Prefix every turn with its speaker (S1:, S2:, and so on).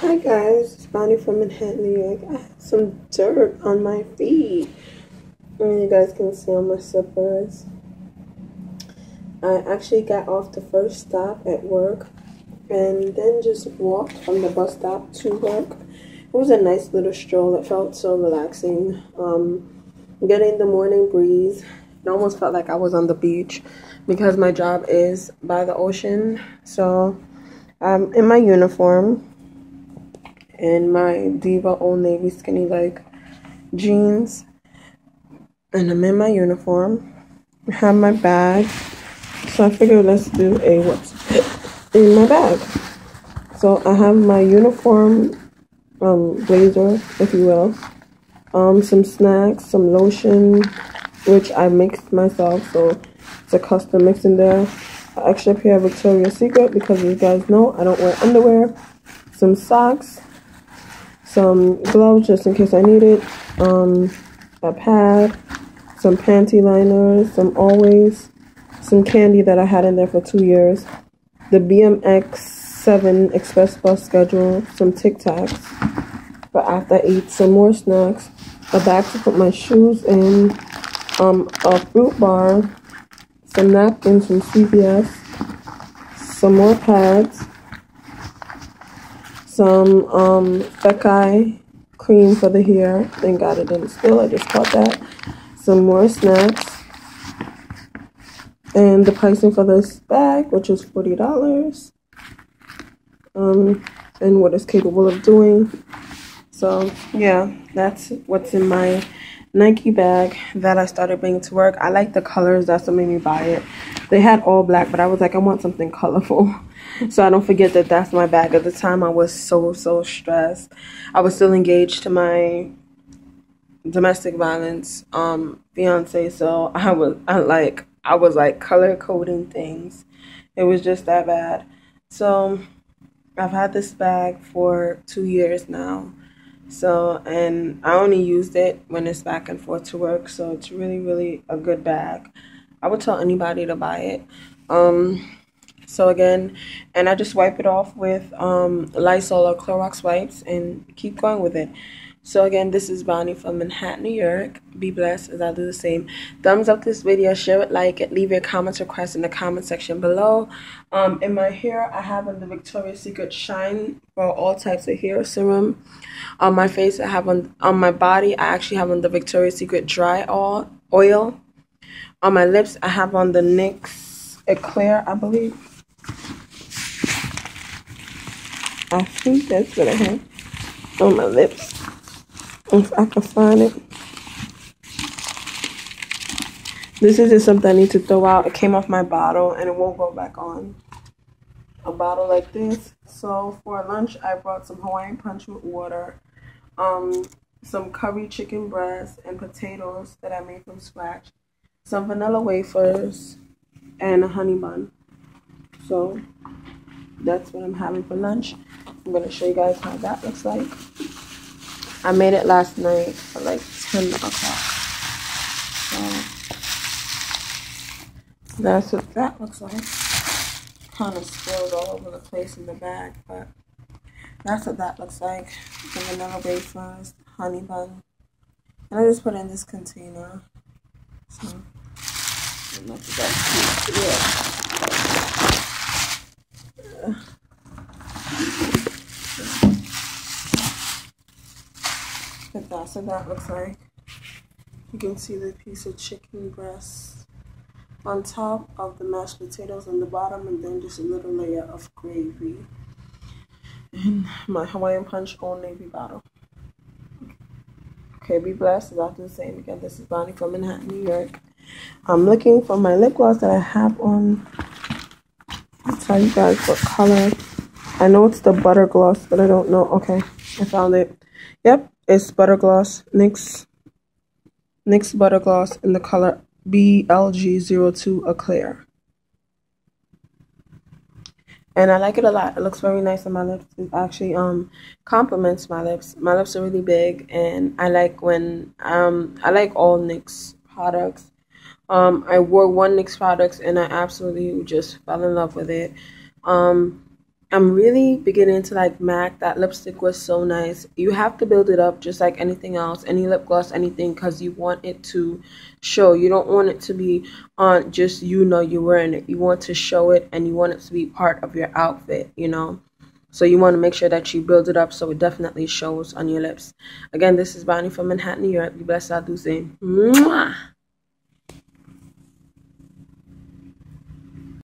S1: Hi guys, it's Bonnie from Manhattan, New York. I have some dirt on my feet. And you guys can see on my slippers. I actually got off the first stop at work and then just walked from the bus stop to work. It was a nice little stroll. It felt so relaxing. Um, getting the morning breeze. It almost felt like I was on the beach because my job is by the ocean. So I'm in my uniform and my Diva Old Navy skinny leg jeans. And I'm in my uniform. I have my bag. So I figured let's do a what's in my bag. So I have my uniform um, blazer, if you will. Um, some snacks, some lotion, which I mixed myself, so it's a custom mix in there. Extra pair of Victoria's Secret because you guys know I don't wear underwear. Some socks, some gloves just in case I need it, um, a pad, some panty liners, some always, some candy that I had in there for two years, the BMX 7 express bus schedule, some Tic Tacs for after I eat, some more snacks, a bag to put my shoes in, um, a fruit bar, some napkins from CVS, some more pads, some um, Fekkai cream for the hair. Thank God it didn't spill. I just caught that. Some more snacks. And the pricing for this bag, which is $40. Um, and what it's capable of doing. So, yeah, that's what's in my Nike bag that I started bringing to work. I like the colors. That's what made me buy it. They had all black, but I was like, I want something colorful. so I don't forget that that's my bag. At the time, I was so, so stressed. I was still engaged to my domestic violence um, fiance. So I was I like, I was like color coding things. It was just that bad. So I've had this bag for two years now. So, and I only used it when it's back and forth to work. So it's really, really a good bag. I would tell anybody to buy it. Um, so again, and I just wipe it off with um, Lysol or Clorox wipes and keep going with it. So again, this is Bonnie from Manhattan, New York. Be blessed as I do the same. Thumbs up this video, share it, like it, leave your comments requests in the comment section below. Um, in my hair, I have on the Victoria's Secret Shine for all types of hair serum. On my face, I have on on my body, I actually have on the Victoria's Secret Dry All Oil. On my lips, I have on the NYX Eclair, I believe. I think that's what I have on my lips. If I can find it. This is just something I need to throw out. It came off my bottle and it won't go back on. A bottle like this. So for lunch, I brought some Hawaiian punch with water, um, some curry chicken breast and potatoes that I made from scratch, some vanilla wafers, and a honey bun. So that's what I'm having for lunch. I'm going to show you guys how that looks like. I made it last night at like 10 o'clock. So that's what that looks like. Kind of spilled all over the place in the bag, but that's what that looks like. The vanilla wafers, honey bun. And I just put in this container. So, yeah. That's that looks like. You can see the piece of chicken breast on top of the mashed potatoes on the bottom and then just a little layer of gravy. And my Hawaiian Punch Old Navy bottle. Okay, be blessed. I'll do the same again. This is Bonnie from Manhattan, New York. I'm looking for my lip gloss that I have on. I'll tell you guys what color. I know it's the butter gloss, but I don't know. Okay, I found it. Yep, it's butter gloss. NYX, NYX butter gloss in the color BLG02 Eclair. And I like it a lot. It looks very nice on my lips. It actually um complements my lips. My lips are really big and I like when um I like all NYX products. Um I wore one NYX products and I absolutely just fell in love with it. Um I'm really beginning to like MAC. That lipstick was so nice. You have to build it up just like anything else, any lip gloss, anything, because you want it to show. You don't want it to be on just you know you're wearing it. You want to show it and you want it to be part of your outfit, you know. So you want to make sure that you build it up so it definitely shows on your lips. Again, this is Bonnie from Manhattan, New York. Be blessed, I'll do same. Mwah!